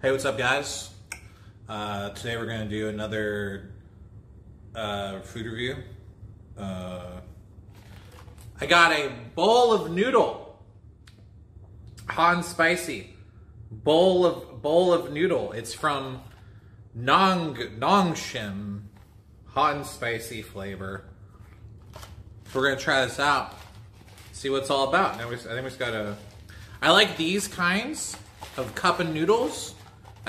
Hey, what's up, guys? Uh, today we're going to do another uh, food review. Uh, I got a bowl of noodle, hot and spicy. Bowl of bowl of noodle. It's from Nong Nongshim, hot and spicy flavor. We're gonna try this out, see what it's all about. I think we just gotta. I like these kinds of cup and noodles.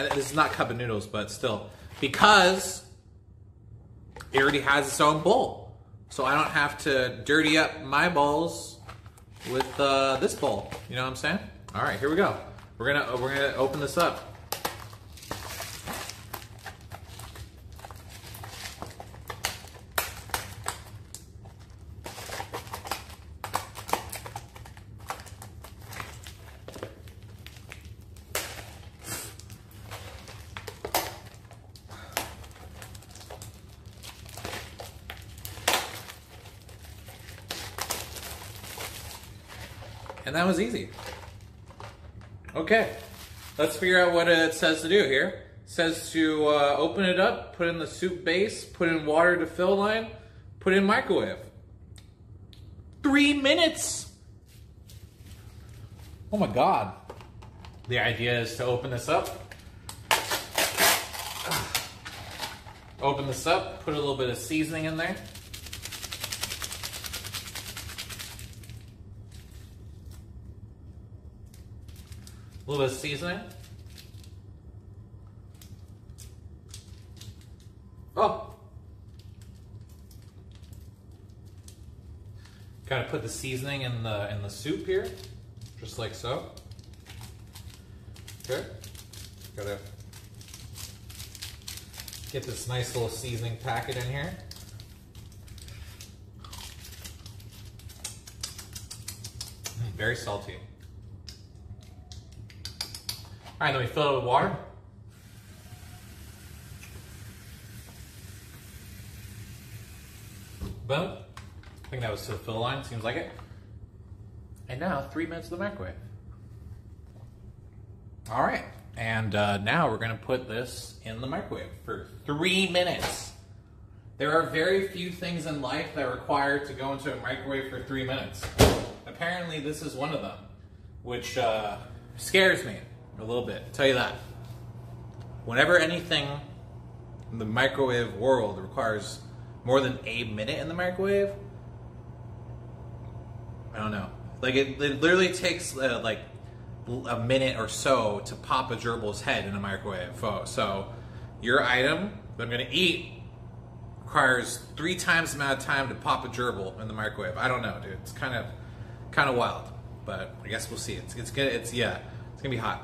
This is not cup of noodles, but still, because it already has its own bowl, so I don't have to dirty up my bowls with uh, this bowl. You know what I'm saying? All right, here we go. We're gonna we're gonna open this up. And that was easy. Okay, let's figure out what it says to do here. It says to uh, open it up, put in the soup base, put in water to fill line, put in microwave. Three minutes! Oh my god. The idea is to open this up. Open this up, put a little bit of seasoning in there. A little bit of seasoning. Oh. Gotta put the seasoning in the in the soup here, just like so. Okay. Gotta get this nice little seasoning packet in here. Mm, very salty. All right, then we fill it with water. Boom. I think that was to the fill line, seems like it. And now, three minutes in the microwave. All right, and uh, now we're gonna put this in the microwave for three minutes. There are very few things in life that require to go into a microwave for three minutes. Apparently, this is one of them, which uh, scares me a little bit. I'll tell you that. Whenever anything in the microwave world requires more than a minute in the microwave, I don't know. Like it, it literally takes uh, like a minute or so to pop a gerbil's head in a microwave. So, your item that I'm gonna eat requires three times the amount of time to pop a gerbil in the microwave. I don't know, dude. It's kind of kind of wild, but I guess we'll see. It's it's gonna it's yeah, it's gonna be hot.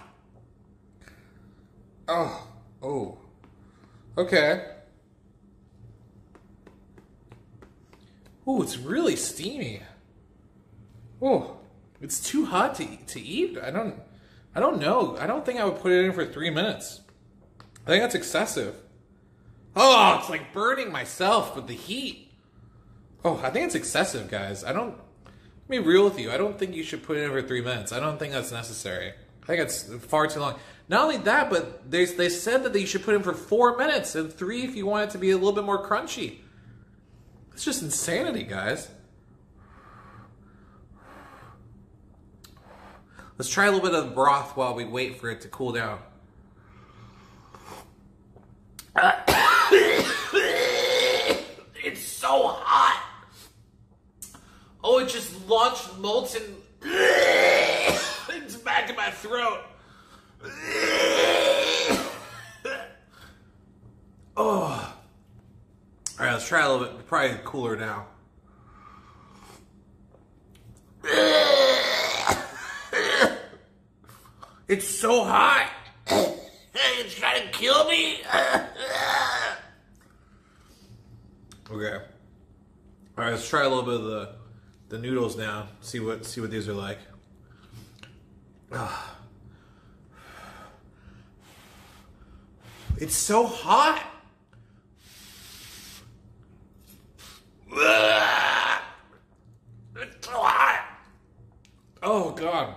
Oh, oh. Okay. Oh, it's really steamy. Oh, it's too hot to to eat. I don't, I don't know. I don't think I would put it in for three minutes. I think that's excessive. Oh, it's like burning myself with the heat. Oh, I think it's excessive, guys. I don't. Let me be real with you. I don't think you should put it in for three minutes. I don't think that's necessary. I think it's far too long. Not only that, but they they said that you should put in for four minutes and three if you want it to be a little bit more crunchy. It's just insanity, guys. Let's try a little bit of broth while we wait for it to cool down. it's so hot. Oh, it just launched molten into back in my throat. oh. All right, let's try a little bit. Probably cooler now. It's so hot. it's trying to kill me. okay. All right, let's try a little bit of the the noodles now. See what see what these are like. It's so hot. It's so hot. Oh god.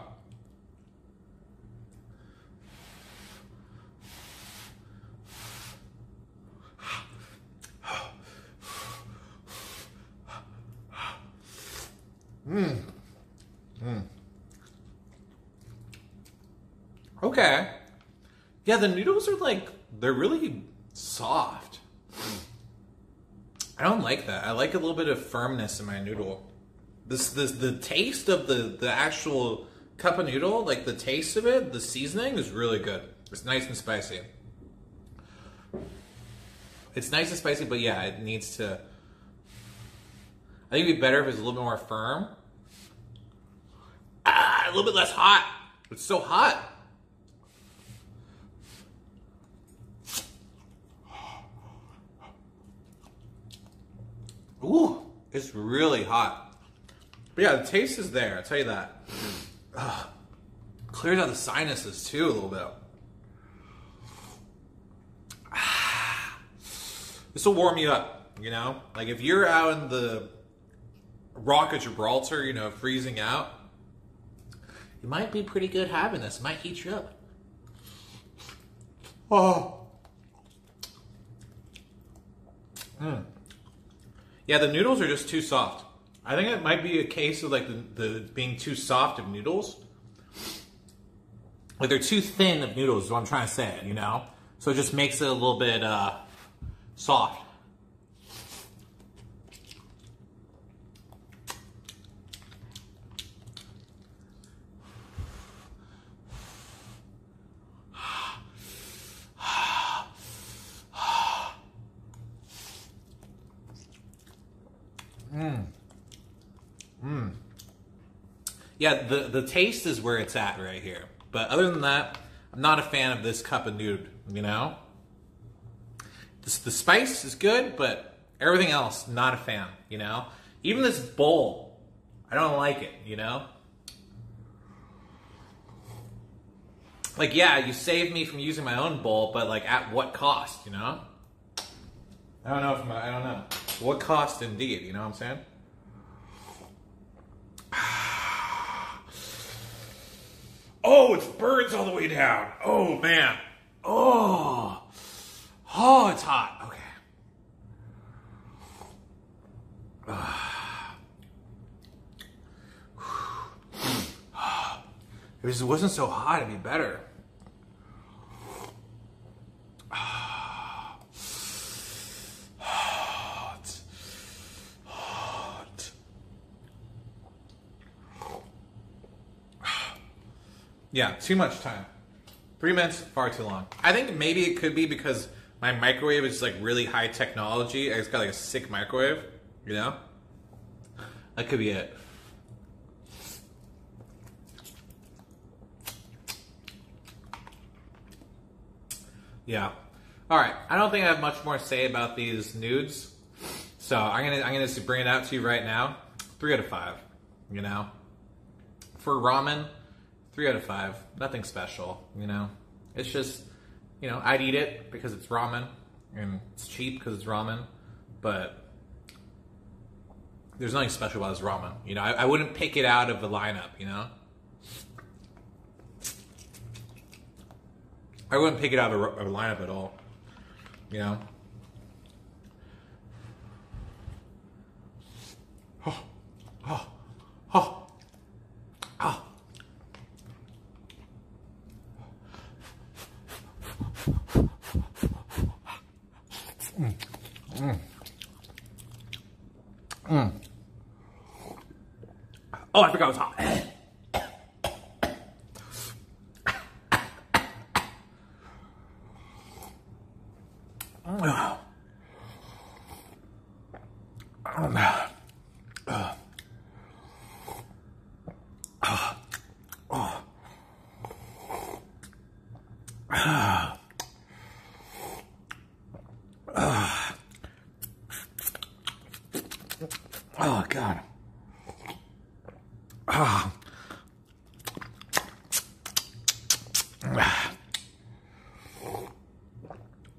Mmm. Mmm. Okay. Yeah, the noodles are like they're really soft. I don't like that. I like a little bit of firmness in my noodle. This this the taste of the the actual cup of noodle, like the taste of it, the seasoning is really good. It's nice and spicy. It's nice and spicy, but yeah, it needs to I think it'd be better if it's a little bit more firm. A little bit less hot. It's so hot. Ooh, it's really hot. But yeah, the taste is there. I'll tell you that. Ugh. Clears out the sinuses too a little bit. This will warm you up, you know? Like if you're out in the rock of Gibraltar, you know, freezing out, it might be pretty good having this. It might heat you up. Oh. Mm. Yeah, the noodles are just too soft. I think it might be a case of like the, the being too soft of noodles. Like they're too thin of noodles is what I'm trying to say, you know? So it just makes it a little bit uh, soft. Mmm. Mmm. Yeah, the, the taste is where it's at right here. But other than that, I'm not a fan of this cup of nude, you know? This, the spice is good, but everything else, not a fan, you know? Even this bowl, I don't like it, you know? Like, yeah, you saved me from using my own bowl, but like, at what cost, you know? I don't know if my, I don't know. What cost indeed, you know what I'm saying? Oh, it's burns all the way down. Oh man. Oh. Oh, it's hot. Okay. If it wasn't so hot, it'd be better. Hot. Hot. Yeah, too much time. Three minutes, far too long. I think maybe it could be because my microwave is like really high technology. It's got like a sick microwave, you know? That could be it. Yeah. All right. I don't think I have much more to say about these nudes. So I'm gonna I'm gonna bring it out to you right now. Three out of five. You know, for ramen, three out of five. Nothing special. You know, it's just you know I'd eat it because it's ramen and it's cheap because it's ramen, but there's nothing special about this ramen. You know, I, I wouldn't pick it out of the lineup. You know. I wouldn't pick it out of a, a lineup at all. You know? Oh, oh, oh, oh. Mm, mm. Mm. Oh, I forgot it was hot.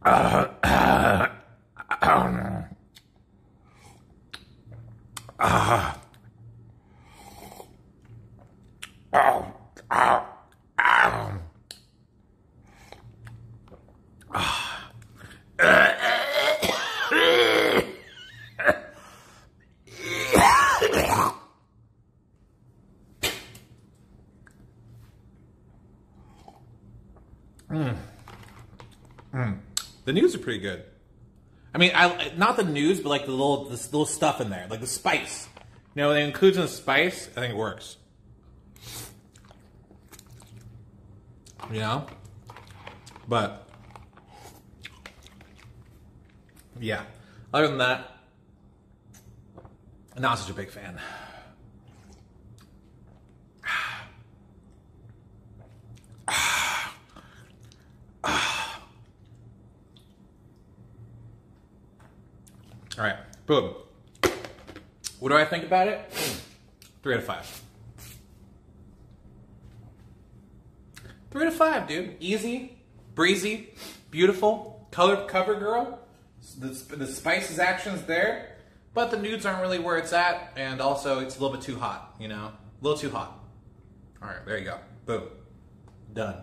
Uh, uh, um, uh, oh, oh, um, mm. Mm. The news are pretty good. I mean, I not the news, but like the little this little stuff in there, like the spice. You know, the inclusion of spice, I think it works. You know, but yeah. Other than that, not such a big fan. All right, boom. What do I think about it? Hmm. Three out of five. Three out of five, dude. Easy, breezy, beautiful, color cover girl. The, the spices action's there, but the nudes aren't really where it's at, and also it's a little bit too hot, you know? A little too hot. All right, there you go. Boom. Done.